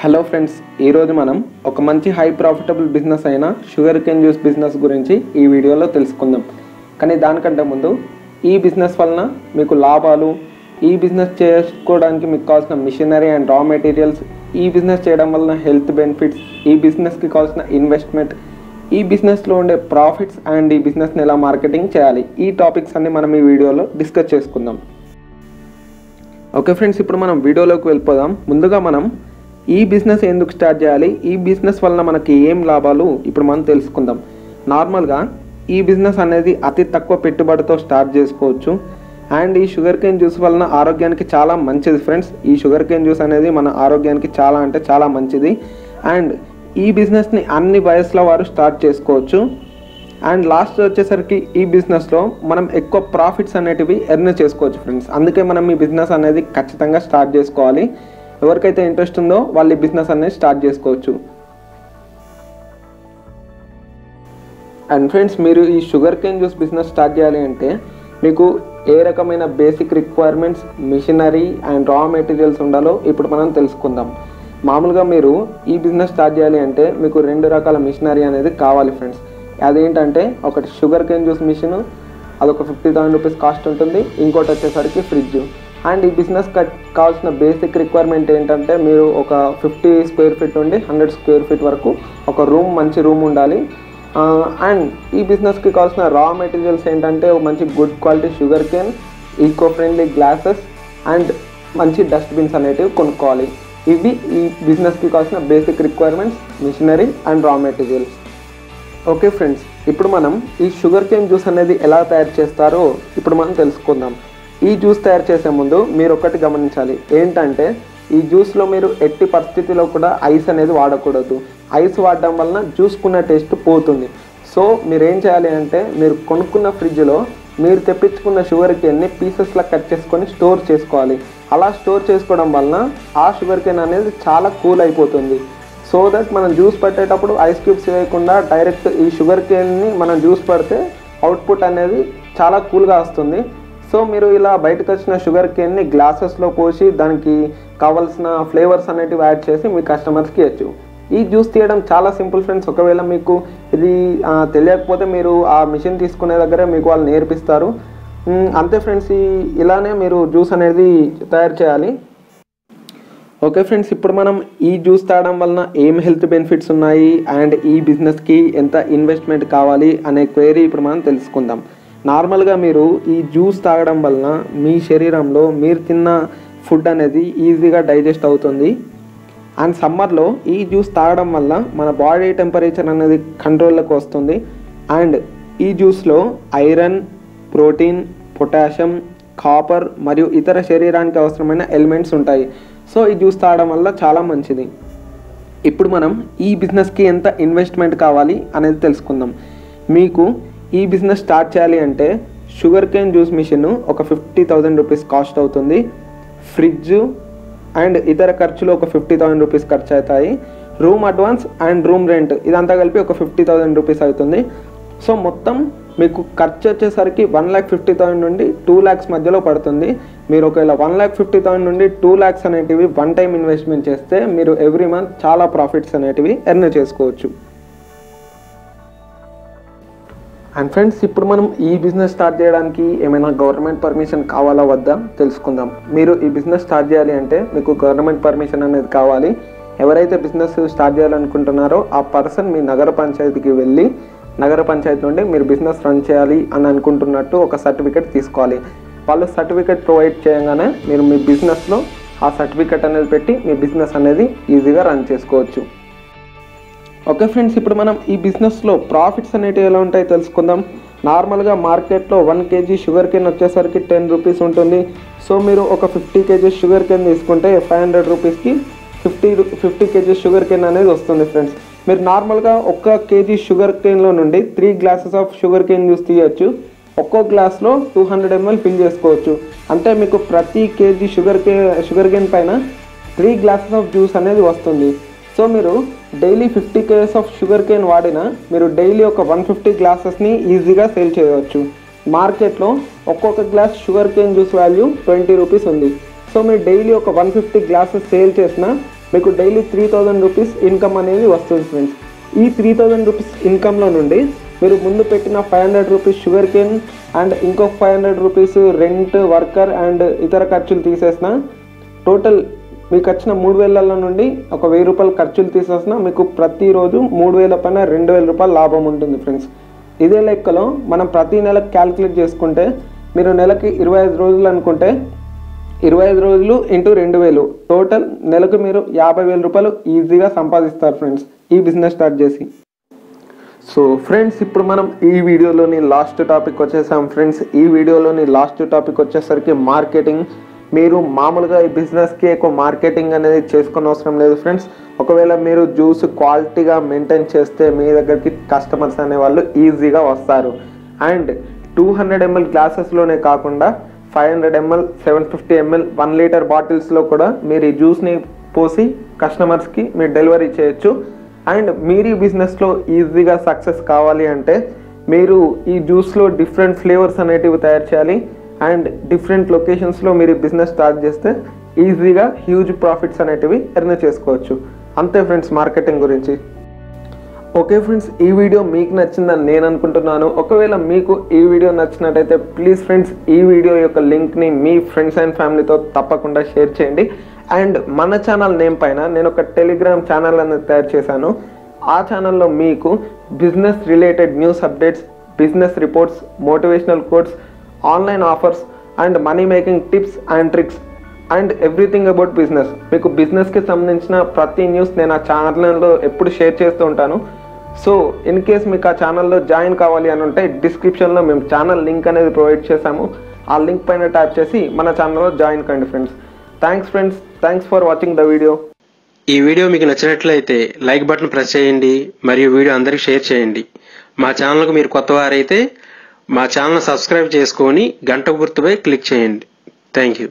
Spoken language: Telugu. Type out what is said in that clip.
హలో ఫ్రెండ్స్ ఈరోజు మనం ఒక మంచి హై ప్రాఫిటబుల్ బిజినెస్ అయిన షుగర్ కేన్ జ్యూస్ బిజినెస్ గురించి ఈ వీడియోలో తెలుసుకుందాం. కానీ దానికంటే ముందు ఈ బిజినెస్ వలన మీకు లాభాలు ఈ బిజినెస్ చేసుకోవడానికి మీకు కావాల్సిన మిషనరీ అండ్ రా మెటీరియల్స్ ఈ బిజినెస్ చేయడం వలన హెల్త్ బెనిఫిట్స్ ఈ బిజినెస్కి కావాల్సిన ఇన్వెస్ట్మెంట్ ఈ బిజినెస్లో ఉండే ప్రాఫిట్స్ అండ్ ఈ బిజినెస్ని ఎలా మార్కెటింగ్ చేయాలి ఈ టాపిక్స్ అన్ని మనం ఈ వీడియోలో డిస్కస్ చేసుకుందాం. ఓకే ఫ్రెండ్స్ ఇప్పుడు మనం వీడియోలోకి వెళ్ళిపోదాం. ముందుగా మనం ఈ బిజినెస్ ఎందుకు స్టార్ట్ చేయాలి? ఈ బిజినెస్ వలన మనకి ఏం లాభాలు? ఇప్పుడు మనం తెలుసుకుందాం. నార్మల్గా ఈ బిజినెస్ అనేది అతి తక్కువ పెట్టుబడితో స్టార్ట్ చేసుకోవచ్చు. అండ్ ఈ షుగర్ కేన్ జ్యూస్ వలన ఆరోగ్యానికి చాలా మంచిది ఫ్రెండ్స్. ఈ షుగర్ కేన్ జ్యూస్ అనేది మన ఆరోగ్యానికి చాలా అంటే చాలా మంచిది. అండ్ ఈ బిజినెస్ని అన్ని వయసుల వారు స్టార్ట్ చేసుకోవచ్చు. అండ్ లాస్ట్ వచ్చేసరికి ఈ బిజినెస్లో మనం ఎక్కువ ప్రాఫిట్స్ అనేటివి ఎర్న్ చేసుకోవచ్చు ఫ్రెండ్స్. అందుకే మనం ఈ బిజినెస్ అనేది ఖచ్చితంగా స్టార్ట్ చేసుకోవాలి. ఎవరికైతే ఇంట్రెస్ట్ ఉందో వాళ్ళు ఈ బిజినెస్ అనేది స్టార్ట్ చేసుకోవచ్చు. అండ్ ఫ్రెండ్స్ మీరు ఈ sugar cane juice business start చేయాలి అంటే మీకు ఏ రకమైన basic requirements machinery and raw materials ఉండాలో ఇప్పుడు మనం తెలుసుకుందాం. మామూలుగా మీరు ఈ బిజినెస్ స్టార్ట్ చేయాలి అంటే మీకు రెండు రకాల మిషనరీ అనేది కావాలి ఫ్రెండ్స్ అదేంటంటే ఒకటి షుగర్ కేన్ జ్యూస్ మిషన్ అదొక ఫిఫ్టీ థౌసండ్ రూపీస్ కాస్ట్ ఉంటుంది. ఇంకోటి వచ్చేసరికి ఫ్రిడ్జ్ అండ్ ఈ బిజినెస్ కావాల్సిన బేసిక్ రిక్వైర్మెంట్ ఏంటంటే మీరు ఒక ఫిఫ్టీ స్క్వేర్ ఫీట్ నుండి హండ్రెడ్ స్క్వేర్ ఫీట్ వరకు ఒక రూమ్ మంచి రూమ్ ఉండాలి. అండ్ ఈ బిజినెస్కి కావాల్సిన రా మెటీరియల్స్ ఏంటంటే మంచి good quality sugar cane eco friendly glasses and మంచి డస్ట్బిన్స్ అనేటివి కొనుక్కోవాలి. ఇవి ఈ బిజినెస్కి కావాల్సిన basic requirements machinery and raw materials okay friends ఇప్పుడు మనం ఈ షుగర్ కేన్ జ్యూస్ అనేది ఎలా తయారు చేస్తారో ఇప్పుడు మనం తెలుసుకుందాం. ఈ జ్యూస్ తయారు చేసే ముందు మీరు ఒకటి గమనించాలి. ఏంటంటే ఈ జ్యూస్లో మీరు ఎట్టి పరిస్థితిలో కూడా ఐస్ అనేది వాడకూడదు. ఐస్ వాడడం వలన జ్యూస్కున్న టేస్ట్ పోతుంది. సో మీరు ఏం చేయాలి అంటే మీరు కొనుక్కున్న ఫ్రిడ్జ్లో మీరు తెప్పించుకున్న షుగర్ కేన్ని పీసెస్లా కట్ చేసుకొని స్టోర్ చేసుకోవాలి. అలా స్టోర్ చేసుకోవడం వలన ఆ షుగర్ కేన్ అనేది చాలా కూల్ అయిపోతుంది. సో దట్ మనం జ్యూస్ పట్టేటప్పుడు ఐస్ క్యూబ్స్ వేయకుండా డైరెక్ట్ ఈ షుగర్ కేన్ని మనం జ్యూస్ పడితే అవుట్పుట్ అనేది చాలా కూల్గా వస్తుంది. సో మీరు ఇలా బయటకు వచ్చిన షుగర్ కేన్ని గ్లాసెస్లో పోసి దానికి కావాల్సిన ఫ్లేవర్స్ అనేటివి యాడ్ చేసి మీ కస్టమర్స్కి ఇవ్వచ్చు ఈ జ్యూస్ తీయడం చాలా సింపుల్ ఫ్రెండ్స్ ఒకవేళ మీకు ఇది తెలియకపోతే మీరు ఆ మిషన్ తీసుకునే దగ్గరే మీకు వాళ్ళు నేర్పిస్తారు. అంతే ఫ్రెండ్స్ ఈ ఇలానే మీరు జ్యూస్ అనేది తయారు చేయాలి. ఓకే ఫ్రెండ్స్ ఇప్పుడు మనం ఈ జ్యూస్ తాగడం వలన ఏం హెల్త్ బెనిఫిట్స్ ఉన్నాయి? అండ్ ఈ బిజినెస్కి ఎంత ఇన్వెస్ట్మెంట్ కావాలి? అనే క్వైరీ ఇప్పుడు మనం తెలుసుకుందాం. నార్మల్గా మీరు ఈ జ్యూస్ తాగడం వలన మీ శరీరంలో మీరు తిన్న ఫుడ్ అనేది ఈజీగా డైజెస్ట్ అవుతుంది. అండ్ సమ్మర్లో ఈ జ్యూస్ తాగడం వల్ల మన బాడీ టెంపరేచర్ అనేది కంట్రోల్లోకి వస్తుంది. అండ్ ఈ జ్యూస్లో ఐరన్ ప్రోటీన్ పొటాషియం కాపర్ మరియు ఇతర శరీరానికి అవసరమైన ఎలిమెంట్స్ ఉంటాయి. సో ఈ జ్యూస్ తాగడం వల్ల చాలా మంచిది. ఇప్పుడు మనం ఈ బిజినెస్కి ఎంత ఇన్వెస్ట్మెంట్ కావాలి అనేది తెలుసుకుందాం. మీకు ఈ బిజినెస్ స్టార్ట్ చేయాలి అంటే షుగర్ కేన్ జ్యూస్ మిషన్ ఒక ఫిఫ్టీ థౌజండ్ రూపీస్ కాస్ట్ అవుతుంది. ఫ్రిడ్జ్ అండ్ ఇతర ఖర్చులు ఒక ఫిఫ్టీ థౌసండ్ రూపీస్ ఖర్చు అవుతాయి. Room advance and room rent ఇదంతా కలిపి ఒక ఫిఫ్టీ థౌసండ్ రూపీస్ అవుతుంది. సో మొత్తం మీకు ఖర్చు వచ్చేసరికి వన్ ల్యాక్ ఫిఫ్టీ థౌసండ్ నుండి టూ ల్యాక్స్ మధ్యలో పడుతుంది. మీరు ఒకవేళ వన్ ల్యాక్ ఫిఫ్టీ థౌసండ్ నుండి టూ ల్యాక్స్ అనేటివి వన్ టైం ఇన్వెస్ట్మెంట్ చేస్తే మీరు ఎవ్రీ మంత్ చాలా ప్రాఫిట్స్ అనేటివి ఎర్న్ చేసుకోవచ్చు. అండ్ ఫ్రెండ్స్ ఇప్పుడు మనం ఈ బిజినెస్ స్టార్ట్ చేయడానికి ఏమైనా గవర్నమెంట్ పర్మిషన్ కావాలా వద్దా తెలుసుకుందాం. మీరు ఈ బిజినెస్ స్టార్ట్ చేయాలి అంటే మీకు గవర్నమెంట్ పర్మిషన్ అనేది కావాలి. ఎవరైతే బిజినెస్ స్టార్ట్ చేయాలనుకుంటున్నారో ఆ పర్సన్ మీ నగర పంచాయతీకి వెళ్ళి నగర పంచాయతీ నుండి మీరు బిజినెస్ రన్ చేయాలి అని అనుకుంటున్నట్టు ఒక సర్టిఫికేట్ తీసుకోవాలి. వాళ్ళు సర్టిఫికేట్ ప్రొవైడ్ చేయగానే మీరు మీ బిజినెస్లో ఆ సర్టిఫికేట్ అనేది పెట్టి మీ బిజినెస్ అనేది ఈజీగా రన్ చేసుకోవచ్చు. ఓకే ఫ్రెండ్స్ ఇప్పుడు మనం ఈ బిజినెస్లో ప్రాఫిట్స్ అనేటివి ఎలా ఉంటాయో తెలుసుకుందాం. నార్మల్గా మార్కెట్లో వన్ కేజీ షుగర్ కేన్ వచ్చేసరికి టెన్ రూపీస్ ఉంటుంది. సో మీరు ఒక ఫిఫ్టీ కేజీస్ షుగర్ కేన్ తీసుకుంటే ఫైవ్ హండ్రెడ్ రూపీస్కి fifty fifty KGs sugar cane అనేది వస్తుంది ఫ్రెండ్స్. మీరు నార్మల్గా ఒక్క కేజీ షుగర్ కేన్లో నుండి three glasses of sugar cane juice తీయచ్చు. ఒక్కో గ్లాస్లో టూ హండ్రెడ్ ఎంఎల్ ఫిల్ చేసుకోవచ్చు. అంటే మీకు ప్రతి కేజీ షుగర్ కే షుగర్ కేన్ పైన త్రీ గ్లాసెస్ ఆఫ్ జ్యూస్ అనేది వస్తుంది. సో మీరు daily fifty KGs of sugar cane వాడినా మీరు డైలీ ఒక వన్ ఫిఫ్టీ గ్లాసెస్ని ఈజీగా సేల్ చేయవచ్చు. మార్కెట్లో ఒక్కొక్క glass sugar cane juice value twenty rupees ఉంది. సో మీరు డైలీ ఒక వన్ ఫిఫ్టీ గ్లాసెస్ సేల్ చేసినా మీకు daily three thousand rupees income అనేది వస్తుంది ఫ్రెండ్స్. ఈ త్రీ థౌజండ్ రూపీస్ ఇన్కమ్లో నుండి మీరు ముందు పెట్టిన five hundred rupees sugar cane and ఇంకొక five hundred rupees rent worker and ఇతర ఖర్చులు తీసేసిన టోటల్ మీకు వచ్చిన మూడు వేల నుండి ఒక వెయ్యి రూపాయలు ఖర్చులు తీసేసిన మీకు ప్రతిరోజు మూడు వేల పైన రెండు వేల రూపాయలు లాభం ఉంటుంది ఫ్రెండ్స్. ఇదే లెక్కలో మనం ప్రతి నెల క్యాల్కులేట్ చేసుకుంటే మీరు నెలకి ఇరవై ఐదు రోజులు అనుకుంటే ఇరవై ఐదు రోజులు ఇంటూ రెండు వేలు. టోటల్ నెలకు మీరు యాభై వేల రూపాయలు ఈజీగా సంపాదిస్తారు ఫ్రెండ్స్. ఈ బిజినెస్ స్టార్ట్ చేసి. సో ఫ్రెండ్స్ ఇప్పుడు మనం ఈ వీడియోలోని లాస్ట్ టాపిక్ వచ్చేసాం ఫ్రెండ్స్. ఈ వీడియోలోని లాస్ట్ టాపిక్ వచ్చేసరికి మార్కెటింగ్. మీరు మామూలుగా ఈ బిజినెస్కి ఎక్కువ మార్కెటింగ్ అనేది చేసుకుని అవసరం లేదు ఫ్రెండ్స్. ఒకవేళ మీరు జ్యూస్ క్వాలిటీగా మెయింటైన్ చేస్తే మీ దగ్గరికి కస్టమర్స్ అనేవాళ్ళు ఈజీగా వస్తారు. అండ్ టూ హండ్రెడ్ ఎంఎల్ గ్లాసెస్లోనే కాకుండా five hundred ML seven fifty ML one litre బాటిల్స్లో కూడా మీరు ఈ జ్యూస్ని పోసి కస్టమర్స్కి మీరు డెలివరీ చేయొచ్చు. అండ్ మీరు ఈ బిజినెస్లో ఈజీగా సక్సెస్ కావాలి అంటే మీరు ఈ జ్యూస్లో డిఫరెంట్ ఫ్లేవర్స్ అనేటివి తయారు చేయాలి. అండ్ డిఫరెంట్ లొకేషన్స్లో మీరు బిజినెస్ స్టార్ట్ చేస్తే ఈజీగా హ్యూజ్ ప్రాఫిట్స్ అనేటివి ఎర్న్ చేసుకోవచ్చు. అంతే ఫ్రెండ్స్ మార్కెటింగ్ గురించి. ఓకే ఫ్రెండ్స్ ఈ వీడియో మీకు నచ్చిందని నేను అనుకుంటున్నాను. ఒకవేళ మీకు ఈ వీడియో నచ్చినట్టయితే ప్లీజ్ ఫ్రెండ్స్ ఈ వీడియో యొక్క లింక్ని మీ ఫ్రెండ్స్ అండ్ ఫ్యామిలీతో తప్పకుండా షేర్ చేయండి. అండ్ మన ఛానల్ నేమ్ పైన నేను ఒక టెలిగ్రామ్ ఛానల్ అనేది తయారు చేశాను. ఆ ఛానల్లో మీకు business related news updates business reports motivational quotes online offers and money making tips and tricks and everything about business. మీకు బిజినెస్కి సంబంధించిన ప్రతి న్యూస్ నేను ఆ ఛానల్లో ఎప్పుడు షేర్ చేస్తూ ఉంటాను. సో ఇన్ కేస్ మీకు ఆ ఛానల్లో జాయిన్ కావాలి అని ఉంటే డిస్క్రిప్షన్లో మేము ఛానల్ లింక్ అనేది ప్రొవైడ్ చేశాము. ఆ లింక్ పైన ట్యాప్ చేసి మన ఛానల్లో జాయిన్ కండి friends. Thanks friends. Thanks for watching the video. ఈ వీడియో మీకు నచ్చినట్లయితే లైక్ బటన్ ప్రెస్ చేయండి మరియు వీడియో అందరికీ షేర్ చేయండి. మా ఛానల్కు మీరు కొత్త వారైతే మా ఛానల్ సబ్స్క్రైబ్ చేసుకొని గంట గుర్తుపై క్లిక్ చేయండి. Thank you.